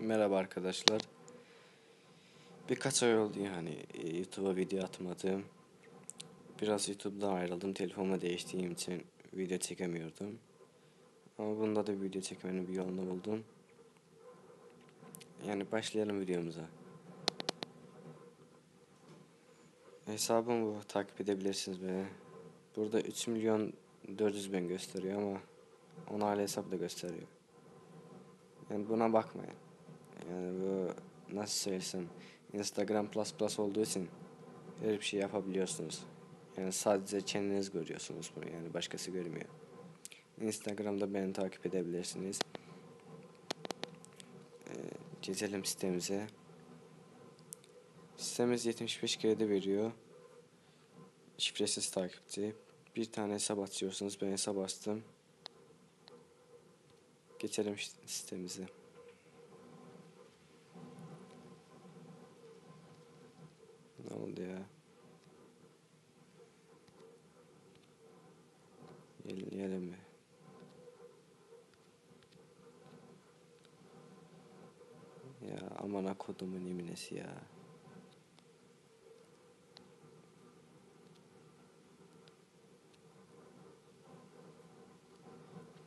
Merhaba arkadaşlar. Birkaç ay oldu yani e, YouTube'a video atmadım. Biraz YouTube'dan ayrıldım. Telefonumu değiştiğim için video çekemiyordum. Ama bunda da video çekmenin bir yolunu buldum. Yani başlayalım videomuza. Hesabım bu. Takip edebilirsiniz beni. Burada 3 milyon 400 bin gösteriyor ama hala hesap da gösteriyor. Yani buna bakmayın. Yani bu nasıl söylesem Instagram plus plus olduğu için her bir şey yapabiliyorsunuz. Yani sadece kendiniz görüyorsunuz bunu yani başkası görmüyor. Instagram'da beni takip edebilirsiniz. Ee, gezelim sitemize. Sitemiz 75 kredi veriyor. Şifresiz takipçi. Bir tane hesap açıyorsunuz. Ben hesap açtım. Geçelim sitemize. Ne oldu ya? Yenileyelim mi? Ya aman kodumun iminesi ya.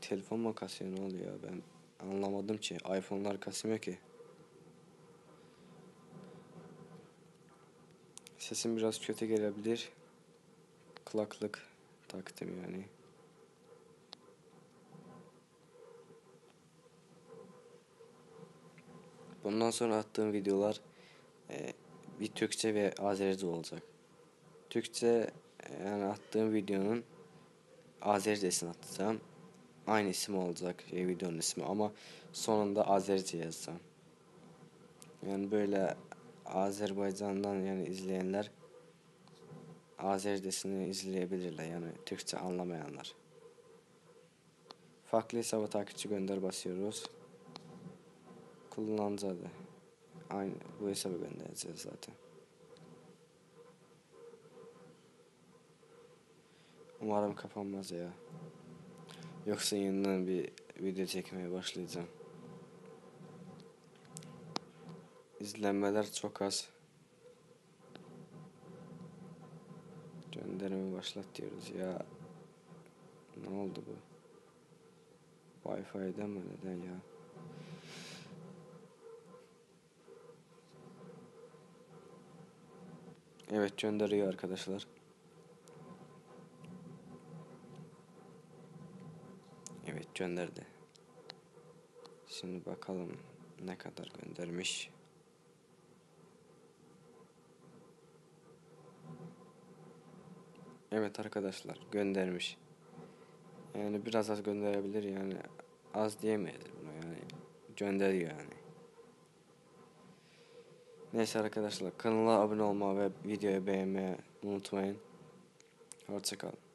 Telefon mu kasıyor ne oluyor ben anlamadım ki. iPhone'lar kasmıyor ki. Sesim biraz kötü gelebilir. Kulaklık taktım yani. Bundan sonra attığım videolar e, bir Türkçe ve Azerice olacak. Türkçe e, yani attığım videonun Azericesini atacağım. Aynı isim olacak şey, videonun ismi ama sonunda Azerice yazacağım. Yani böyle Azerbaycan'dan yani izleyenler Azercesini izleyebilirler yani Türkçe anlamayanlar. Farklı hesaba takipçi gönder basıyoruz. Kullanıcı adı. Aynı bu hesaba göndereceğiz zaten. Umarım kapanmaz ya. Yoksa yeniden bir video çekmeye başlayacağım. İzlenmeler çok az. Gönderimi başlat diyoruz ya. Ne oldu bu? Wi-Fi'den mi neden ya? Evet gönderiyor arkadaşlar. Evet gönderdi. Şimdi bakalım ne kadar göndermiş. Evet arkadaşlar göndermiş. Yani biraz az gönderebilir yani az diyemeyiz bunu yani gönderiyor yani. Neyse arkadaşlar kanala abone olmayı ve videoyu beğenmeyi unutmayın. Hoşçakalın.